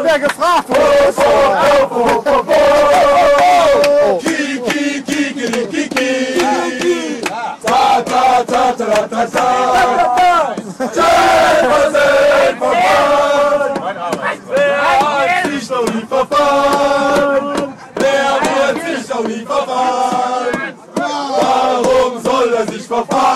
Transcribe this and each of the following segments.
hab ja gefragt. Ki, ki, ki, ki, ki, ki. Ta, ta, ta, ta, ta, ta. Hat? Warum soll er sich verfahren?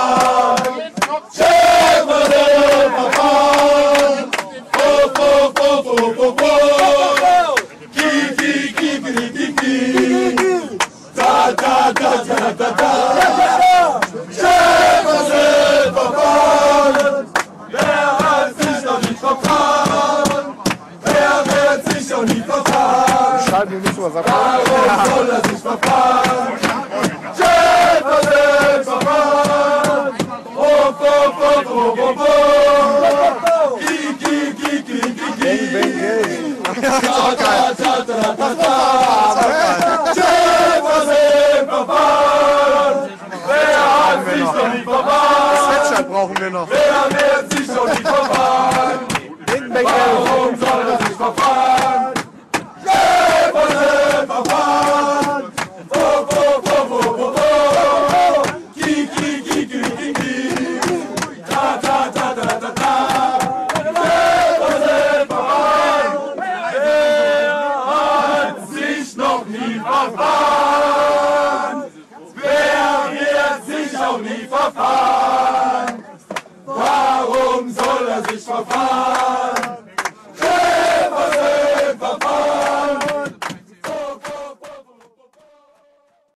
Schreiben wir nicht was ab. Warum soll er sich verfahren? Selber sind verfahren. Oh, oh, oh, oh, oh, oh. Ki, ki, ki, ki, ki, ki. Ta, ta, ta, ta, ta, ta. Selber sind verfahren. Wer hat sich noch nie Sweatshirt brauchen wir noch. Wer wird sich noch nie verfahren? Warum soll er sich verfahren? Sind verfahren. Oh, oh, oh, oh, oh, oh. Ki, ki, ki, ki, ki, ki. Ta, ta, ta, ta, ta, ta. Sind verfahren. Wer hat sich noch nie verfahren? Wer wird sich auch nie verfahren? pedras escovar.